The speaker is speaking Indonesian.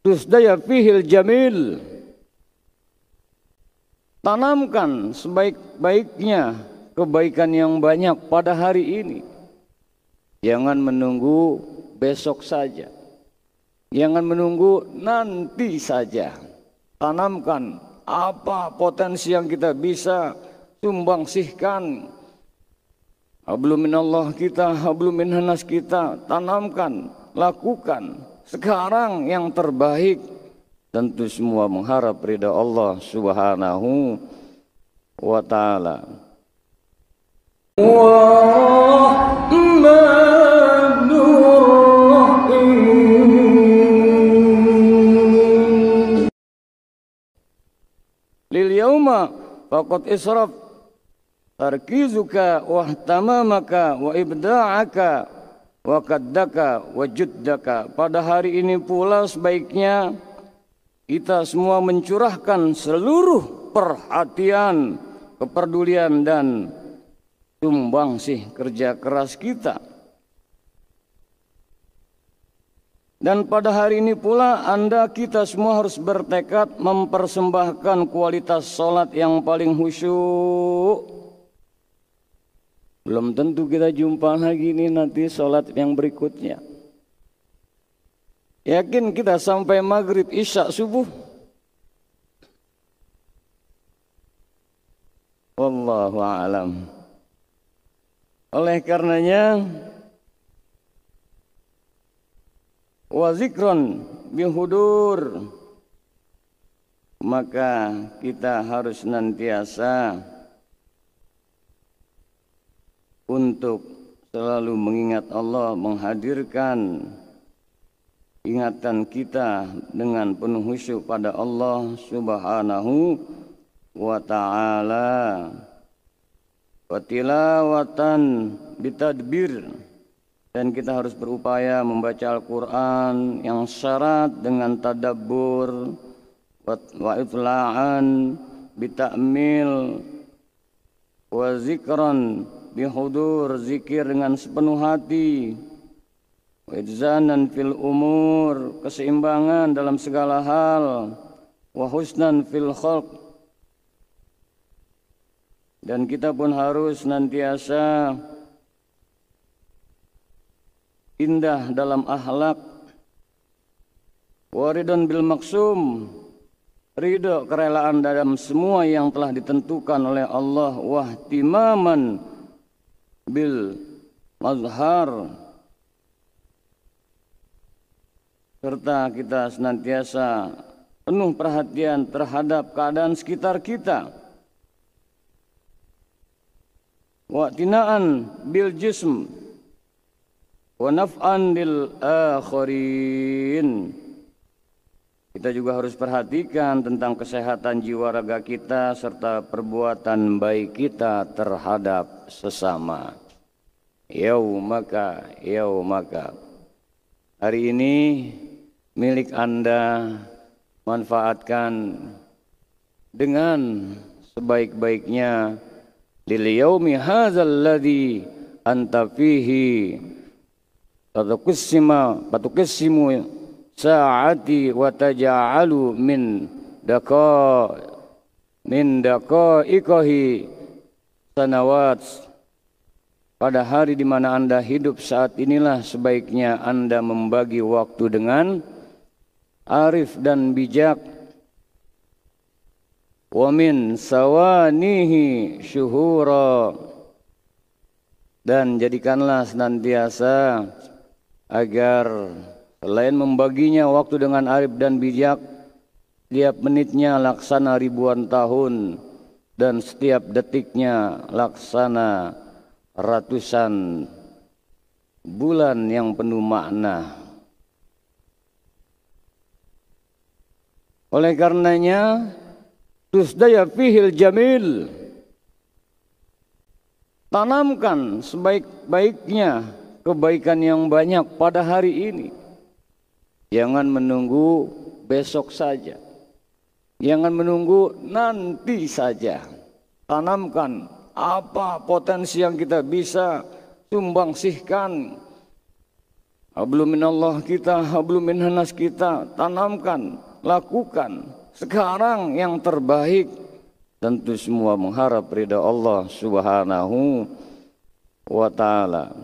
tusdaya fihil jamil. Tanamkan sebaik-baiknya kebaikan yang banyak pada hari ini. Jangan menunggu besok saja. Jangan menunggu nanti saja. Tanamkan apa potensi yang kita bisa sumbangsihkan. Hablum minallah kita hablum minhanas kita tanamkan lakukan sekarang yang terbaik tentu semua mengharap ridha Allah Subhanahu wa taala. Lil yauma faqad israf tarkizuka wa tamamaka wa ibda'aka wakaddaka wajuddaka pada hari ini pula sebaiknya kita semua mencurahkan seluruh perhatian kepedulian dan sumbangsih kerja keras kita. Dan pada hari ini pula Anda kita semua harus bertekad mempersembahkan kualitas solat yang paling khusyuk belum tentu kita jumpa lagi ini nanti sholat yang berikutnya. Yakin kita sampai maghrib, isya, subuh? Wallahu alam. Oleh karenanya wazikron bihudur maka kita harus nantiasa untuk selalu mengingat Allah menghadirkan ingatan kita dengan penuh khusyuk pada Allah Subhanahu wa taala. Wa tilawatan bitadbir. Dan kita harus berupaya membaca Al-Qur'an yang syarat dengan tadabbur wa itla'an bitamil wa zikran bihudur zikir dengan sepenuh hati. Wajzanan fil umur keseimbangan dalam segala hal. Wa husnan fil khalq. Dan kita pun harus nantiasa indah dalam akhlak. Waridun bil maksum. Ridho kerelaan dalam semua yang telah ditentukan oleh Allah wahtimaman bil mazhar. Serta kita senantiasa penuh perhatian terhadap keadaan sekitar kita. Wa tinaan bil jism. Wa naf'an lil akharin kita juga harus perhatikan tentang kesehatan jiwa raga kita serta perbuatan baik kita terhadap sesama. Yaumaka, yaumaka. Hari ini milik Anda manfaatkan dengan sebaik-baiknya lil yaumi hadzal ladzi anta fihi patuqsima patuqsimu sa'ati wa taja'alu min daqa min daqaiqahi sanawat pada hari di mana Anda hidup saat inilah sebaiknya Anda membagi waktu dengan arif dan bijak. Wa min sawanihi syuhura dan jadikanlah senantiasa agar selain membaginya waktu dengan arif dan bijak setiap menitnya laksana ribuan tahun dan setiap detiknya laksana ratusan bulan yang penuh makna. Oleh karenanya, tusdaya fihil jamil. Tanamkan sebaik-baiknya kebaikan yang banyak pada hari ini. Jangan menunggu besok saja. Jangan menunggu nanti saja. Tanamkan apa potensi yang kita bisa sumbangsihkan Hablum minallah kita, hablum minhanas kita, tanamkan, lakukan. Sekarang yang terbaik tentu semua mengharap ridha Allah Subhanahu wa taala.